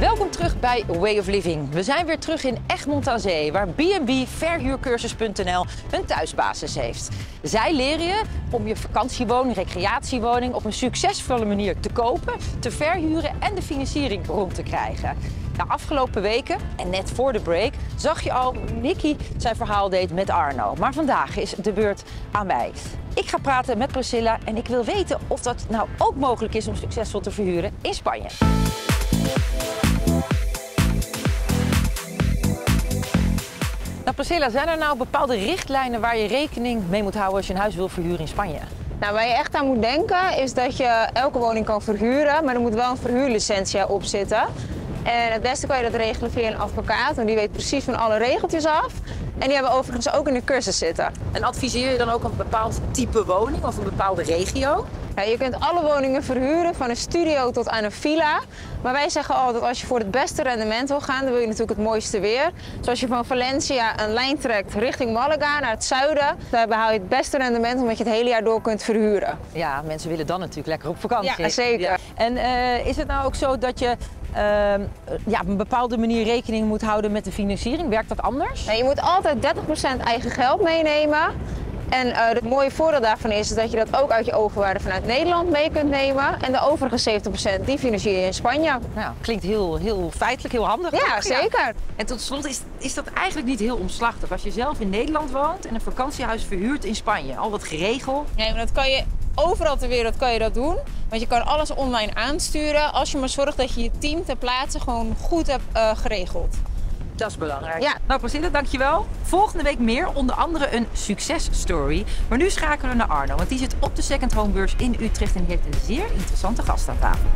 Welkom terug bij Way of Living. We zijn weer terug in Egmond aan Zee, waar B&B Verhuurcursus.nl een thuisbasis heeft. Zij leren je om je vakantiewoning, recreatiewoning op een succesvolle manier te kopen, te verhuren en de financiering rond te krijgen. De afgelopen weken, en net voor de break, zag je al Nicky zijn verhaal deed met Arno. Maar vandaag is de beurt aan mij. Ik ga praten met Priscilla en ik wil weten of dat nou ook mogelijk is om succesvol te verhuren in Spanje. Nou, Priscilla, zijn er nou bepaalde richtlijnen waar je rekening mee moet houden als je een huis wil verhuren in Spanje? Nou, waar je echt aan moet denken is dat je elke woning kan verhuren, maar er moet wel een verhuurlicentie op zitten. En het beste kan je dat regelen via een advocaat, want die weet precies van alle regeltjes af. En die hebben overigens ook in de cursus zitten. En adviseer je dan ook een bepaald type woning of een bepaalde regio? Ja, je kunt alle woningen verhuren, van een studio tot aan een villa. Maar wij zeggen altijd, als je voor het beste rendement wil gaan, dan wil je natuurlijk het mooiste weer. Zoals je van Valencia een lijn trekt richting Malaga, naar het zuiden. Daar behaal je het beste rendement, omdat je het hele jaar door kunt verhuren. Ja, mensen willen dan natuurlijk lekker op vakantie. Ja, zeker. En uh, is het nou ook zo dat je uh, ja, op een bepaalde manier rekening moet houden met de financiering? Werkt dat anders? Nee, je moet altijd 30% eigen geld meenemen. En uh, het mooie voordeel daarvan is, dat je dat ook uit je overwaarde vanuit Nederland mee kunt nemen. En de overige 70% die financier je in Spanje. Nou, klinkt heel, heel feitelijk, heel handig. Ja, toch? zeker. Ja. En tot slot is, is dat eigenlijk niet heel omslachtig. Als je zelf in Nederland woont en een vakantiehuis verhuurt in Spanje, al wat geregeld. Nee, maar dat kan je overal ter wereld kan je dat doen. Want je kan alles online aansturen als je maar zorgt dat je je team ter plaatse gewoon goed hebt uh, geregeld. Dat is belangrijk. Ja. Nou, Priscilla, dankjewel. Volgende week meer, onder andere een successtory. Maar nu schakelen we naar Arno, want die zit op de second homebeurs in Utrecht en heeft een zeer interessante gast aan tafel.